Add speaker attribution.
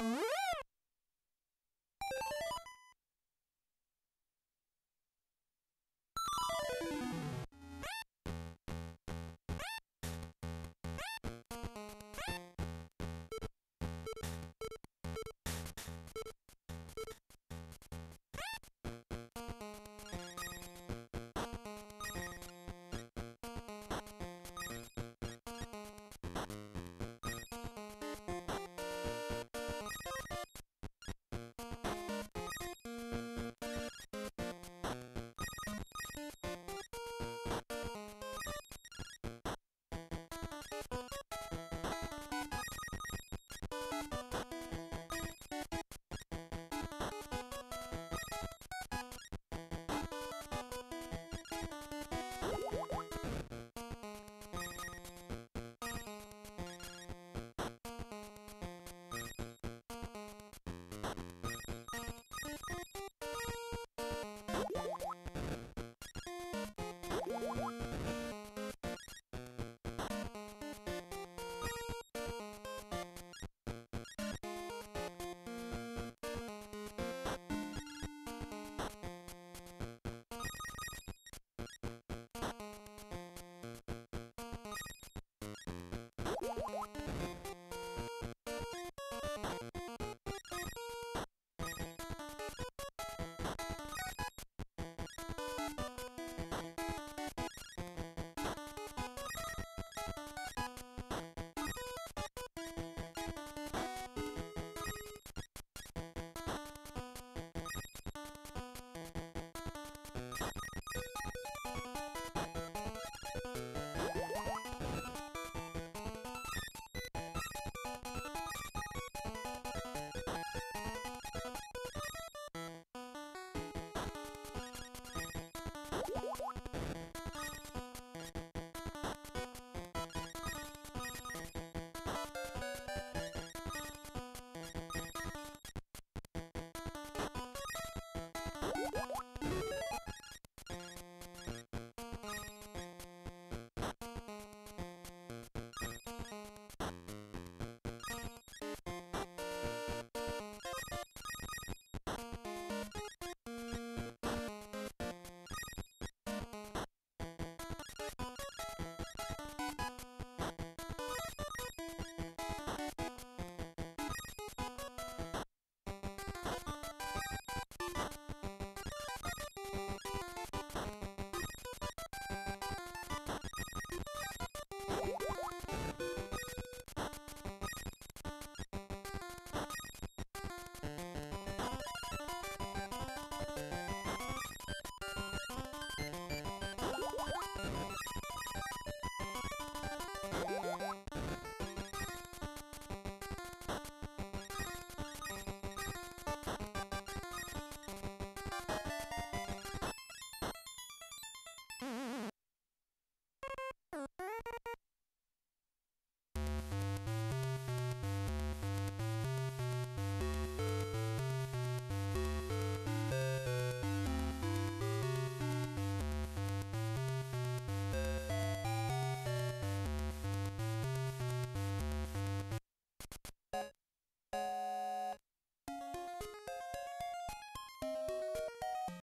Speaker 1: you Thank you.